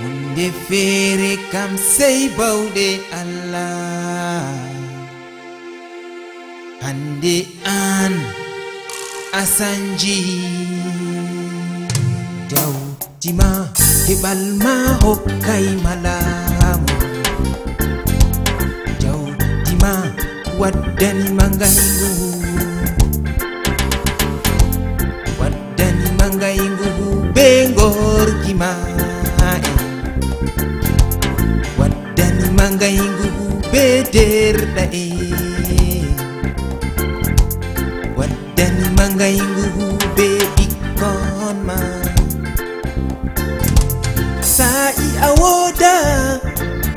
Hunde feere kam sey bawɗe Allah Hande an a sanji Dawdi ma heɓal ma hokkay malamu Dawdi ma waddani ma ngaygu Waddani ma ngaygu be ngorki ma. Waddanima ngaygu be derɗa e waddanima ngaygu be ma. Sa'i a woda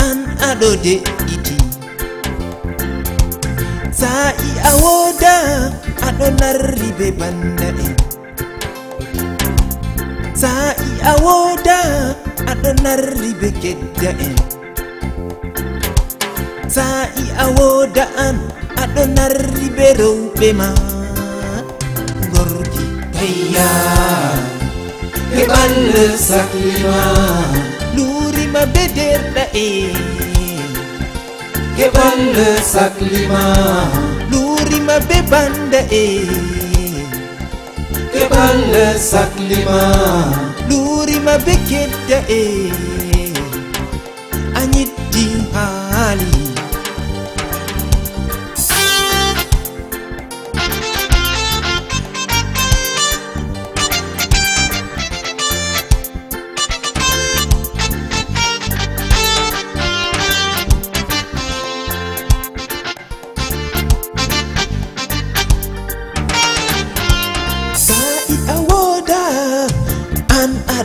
an aɗo de'iti sa'i a woda aɗo narri be banda en sa'i a woda aɗo narri be sa'i a woda an aɗo narri be rewɓe ma gorgi Hayya saklima lurima be derɗa e Keɓal saklima lurima be banda e Keɓal saklima lurima be kedda e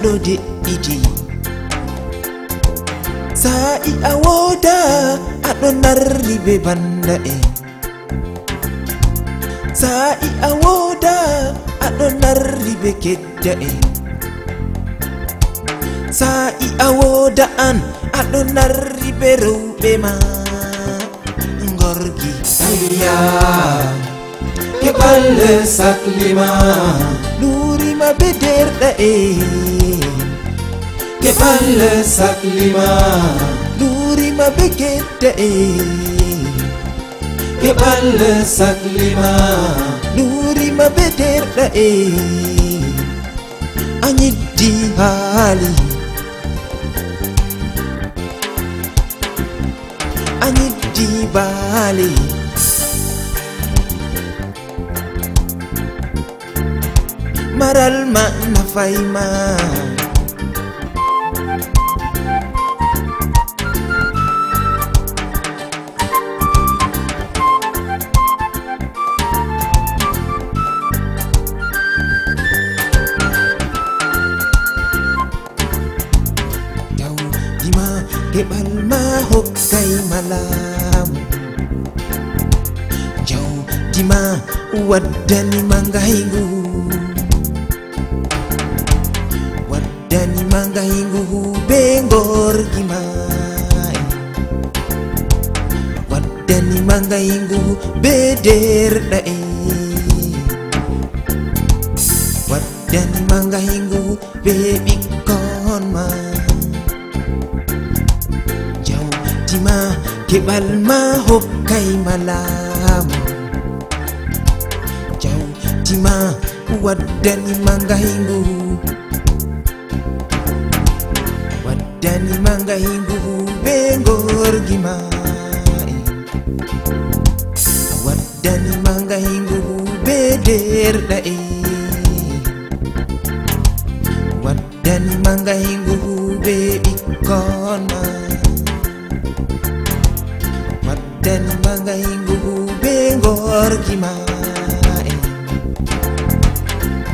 an aɗo de'iti sa'i a woda aɗo narri be banda e. Sa'i a woda aɗo narri be kedda e. Sa'i a woda an aɗo narri be rewɓe ma. Gorgi Hayya Keɓal saklima bidir da'e Kefalla saklima. Nuri ma bigid da'e Kefalla saklima. Nuri ma bidir da'e Anyiddi hali di bali maral ma na fay ma. Kebal mahok kay malam Jaw di ma wadani manggahigu hanga hingu hube gorgi mai waddani manga hingu be derɗa e waddani manga hingu be ɓikkon ma jawtima keɓal ma malam, malamu jawtima waddani manga hingu ngaygu waddanima ngaygu be gorgi ma waddanima ngaygu be derɗa e waddanima ngaygu be ɓikkon ma. Waddanima ngaygu be gorgi ma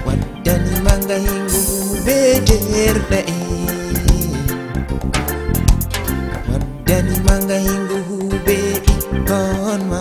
waddanima ngaygu be derɗa e be gone.